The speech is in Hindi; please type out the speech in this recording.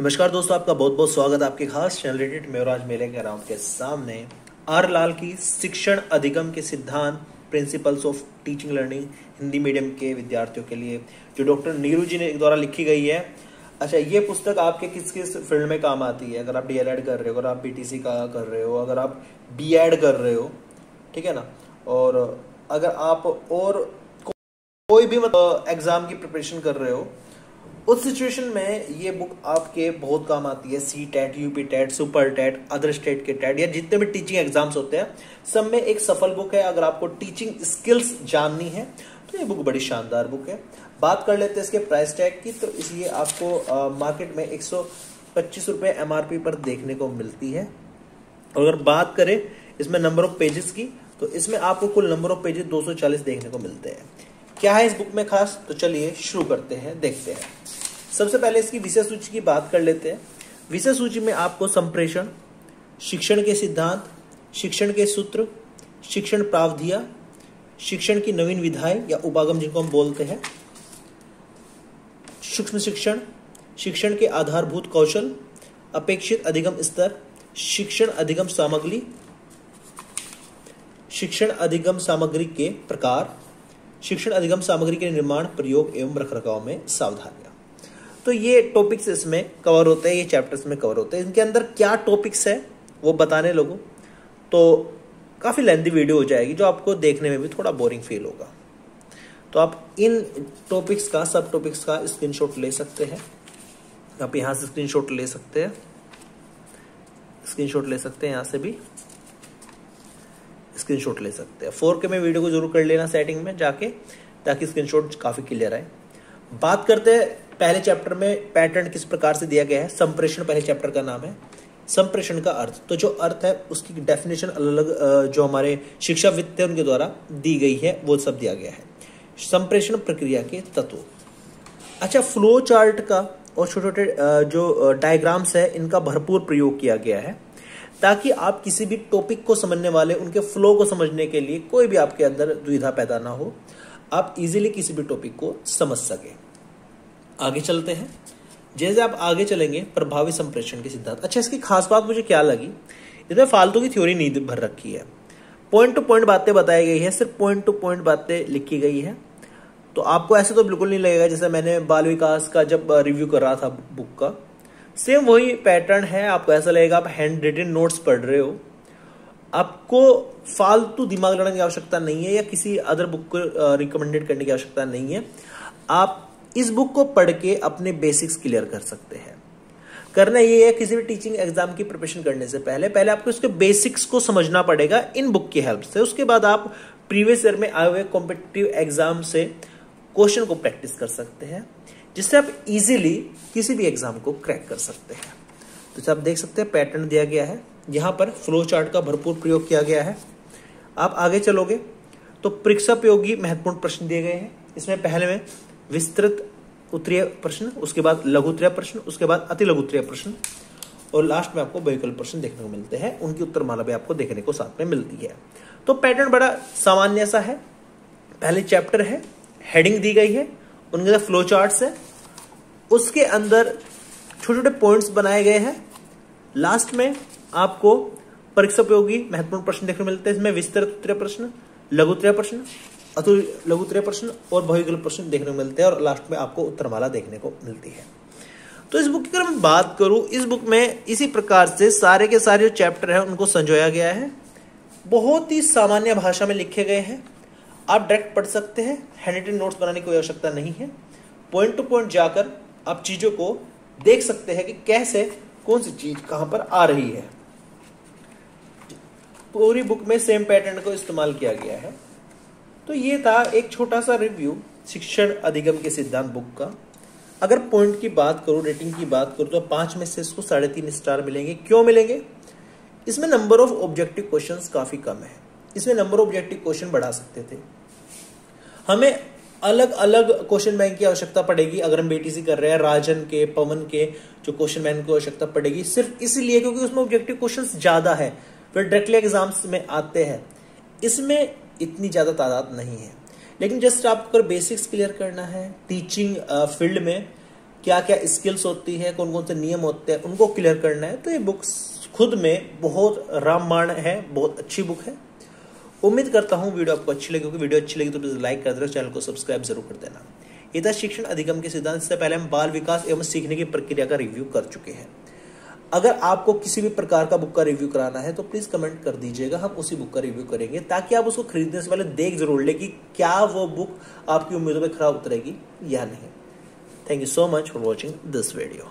नमस्कार दोस्तों, आपका बहुत बहुत स्वागत आपके खास चैनल रेडिट में मेले के राउंड के सामने आर लाल की शिक्षण अधिगम के सिद्धांत principles of teaching learning Hindi medium के विद्यार्थियों के लिए, जो डॉक्टर नीरू जी ने द्वारा लिखी गई है। अच्छा ये पुस्तक आपके किस किस फ़ील्ड में काम आती है? अगर आप डी कर रहे हो, अगर आप बी का कर रहे हो, अगर आप बी कर रहे हो, ठीक है ना? और अगर आप और कोई भी मतलब एग्ज़ाम की प्रिपरेशन कर रहे हो उस सिचुएशन में ये बुक आपके बहुत काम आती है C TET UP TET super TET other state के टेट या जितने भी टीचिंग एग्ज़ाम्स होते हैं सब में एक सफल बुक है। अगर आपको टीचिंग स्किल्स जाननी है तो ये बुक बड़ी शानदार बुक है। बात कर लेते हैं इसके प्राइस टैग की तो इसलिए आपको आ, मार्केट में एक सौ पच्चीस पर देखने को मिलती है। अगर बात करें इसमें नंबर ऑफ़ पेजेस की तो इसमें आपको कुल नंबर ऑफ़ पेजेस 240 देखने को मिलते हैं। क्या है इस बुक में खास? तो चलिए शुरू करते हैं, देखते हैं। सबसे पहले इसकी विषय सूची की बात कर लेते हैं। विषय सूची में आपको संप्रेषण, शिक्षण के सिद्धांत, शिक्षण के सूत्र, शिक्षण प्रावधिया, शिक्षण की नवीन विधाएँ या उपागम जिनको हम बोलते हैं, सूक्ष्म शिक्षण शिक्षण के आधारभूत कौशल, अपेक्षित अधिगम स्तर, शिक्षण अधिगम सामग्री, शिक्षण अधिगम सामग्री के प्रकार शिक्षण अधिगम सामग्री के निर्माण, प्रयोग एवं रखरखाव में सावधानियाँ तो ये टॉपिक्स इसमें कवर होते हैं, ये चैप्टर्स में कवर होते हैं। इनके अंदर क्या टॉपिक्स है, वो बताने लोगों। तो काफ़ी लेंथी वीडियो हो जाएगी, जो आपको देखने में भी थोड़ा बोरिंग फील होगा। तो आप इन टॉपिक्स का सब टॉपिक्स का स्क्रीनशॉट ले सकते हैं। आप यहाँ से स्क्रीनशॉट ले सकते हैं। स्क्रीनशॉट ले सकते हैं यहाँ से भी। स्क्रीनशॉट ले सकते हैं। फोर में वीडियो को ज़रूर कर लेना सेटिंग में जाके, ताकि स्क्रीनशॉट काफ़ी क्लियर आए। बात करते हैं, पहले चैप्टर में पैटर्न किस प्रकार से दिया गया है? संप्रेषण पहले चैप्टर का नाम है। संप्रेषण का अर्थ। तो जो अर्थ है, उसकी डेफिनेशन अलग अलग जो हमारे शिक्षा वित्त उनके द्वारा दी गई है, वो सब दिया गया है। संप्रेषण प्रक्रिया के तत्व। अच्छा फ्लो चार्ट का और छोटे छोटे जो डायग्राम्स है, इनका भरपूर प्रयोग किया गया है। ताकि आप किसी भी टॉपिक को समझने वाले, उनके फ्लो को समझने के लिए कोई भी आपके अंदर दुविधा पैदा ना हो, आप इजीली किसी भी टॉपिक को समझ सके। आगे चलते हैं। जैसे आप आगे चलेंगे, प्रभावी संप्रेषण के सिद्धांत। अच्छा इसकी खास बात मुझे क्या लगी? इसमें फालतू की थ्योरी नहीं भर रखी है। पॉइंट टू पॉइंट बातें बताई गई है, सिर्फ़ पॉइंट टू पॉइंट बातें लिखी गई है। तो आपको ऐसे तो बिल्कुल नहीं लगेगा जैसे मैंने बाल विकास का जब रिव्यू कर रहा था बुक का। सेम वही पैटर्न है, आपको ऐसा लगेगा, आप हैंड रिटन नोट्स पढ़ रहे हो। आपको फालतू दिमाग लड़ने की आवश्यकता नहीं है या किसी अदर बुक को रिकमेंडेड करने की आवश्यकता नहीं है। आप इस बुक को पढ़ के अपने बेसिक्स क्लियर कर सकते हैं। करना ये है, किसी भी टीचिंग एग्ज़ाम की प्रिपरेशन करने से पहले पहले आपको इसके बेसिक्स को समझना पड़ेगा इन बुक की हेल्प से। उसके बाद आप प्रीवियस ईयर में आए हुए कॉम्पिटेटिव एग्ज़ाम से क्वेश्चन को प्रैक्टिस कर सकते हैं। जिससे आप इजीली किसी भी एग्ज़ाम को क्रैक कर सकते हैं। तो आप देख सकते हैं पैटर्न दिया गया है। यहाँ पर फ्लो चार्ट का भरपूर प्रयोग किया गया है। आप आगे चलोगे तो परीक्षा उपयोगी महत्वपूर्ण प्रश्न दिए गए हैं। इसमें पहले में विस्तृत उत्तरीय प्रश्न, उसके बाद लघु उत्तरीय प्रश्न, उसके बाद अति लघु उत्तरीय प्रश्न, और लास्ट में आपको बहुकल्प प्रश्न देखने को मिलते हैं। उनकी उत्तर माला भी आपको देखने को साथ में मिलती है। तो पैटर्न बड़ा सामान्य सा है। पहले चैप्टर है हेडिंग दी गई है। उनके फ्लो चार्ट है। उसके अंदर छोटे छोटे पॉइंट्स बनाए गए हैं। लास्ट में आपको परीक्षा उपयोगी महत्वपूर्ण प्रश्न देखने मिलते हैं। इसमें विस्तृत उत्तरीय प्रश्न लघु उत्तरीय प्रश्न अतु लघु उत्तरीय प्रश्न और बहुविकल्प प्रश्न देखने को मिलते हैं और लास्ट में आपको उत्तरमाला देखने को मिलती है। तो इस बुक की अगर मैं बात करूँ, इस बुक में इसी प्रकार से सारे के सारे जो चैप्टर है, उनको संजोया गया है। बहुत ही सामान्य भाषा में लिखे गए हैं। आप डायरेक्ट पढ़ सकते हैं। हैंड रिटन नोट्स बनाने की कोई आवश्यकता नहीं है। पॉइंट टू पॉइंट जाकर आप चीज़ों को देख सकते हैं कि कैसे कौन सी चीज़ कहाँ पर आ रही है। पूरी बुक में सेम पैटर्न को इस्तेमाल किया गया है। तो ये था एक छोटा सा रिव्यू शिक्षण अधिगम के सिद्धांत बुक का। अगर पॉइंट की बात करूँ रेटिंग की बात करूँ तो पाँच में से इसको साढ़े तीन स्टार मिलेंगे। क्यों मिलेंगे? इसमें नंबर ऑफ़ ऑब्जेक्टिव क्वेश्चंस काफ़ी कम है। इसमें नंबर ऑफ़ ऑब्जेक्टिव क्वेश्चन बढ़ा सकते थे। हमें अलग अलग क्वेश्चन बैंक की आवश्यकता पड़ेगी, अगर हम बीटीसी कर रहे हैं, राजन के, पवन के, जो क्वेश्चन बैंक की आवश्यकता पड़ेगी, सिर्फ़ इसलिए क्योंकि उसमें ऑब्जेक्टिव क्वेश्चन ज़्यादा है, फिर डायरेक्टली एग्ज़ाम्स में आते हैं। इसमें इतनी ज़्यादा तादाद नहीं है। लेकिन जस्ट आपको अगर बेसिक्स क्लियर करना है टीचिंग फ़ील्ड में क्या क्या स्किल्स होती है कौन कौन से नियम होते हैं, उनको क्लियर करना है तो ये बुक्स खुद में बहुत रामबाण है, बहुत अच्छी बुक है। उम्मीद करता हूँ वीडियो आपको अच्छी लगी होगी। वीडियो अच्छी लगी तो प्लीज़ लाइक कर देना चैनल को सब्सक्राइब ज़रूर कर देना। इधर शिक्षण अधिगम के सिद्धांत से पहले हम बाल विकास एवं सीखने की प्रक्रिया का रिव्यू कर चुके हैं। अगर आपको किसी भी प्रकार का बुक का रिव्यू कराना है तो प्लीज़ कमेंट कर दीजिएगा, हम उसी बुक का रिव्यू करेंगे, ताकि आप उसको खरीदने से पहले देख ज़रूर ले कि क्या वो बुक आपकी उम्मीदों में खराब उतरेगी या नहीं। Thank you so much for watching this video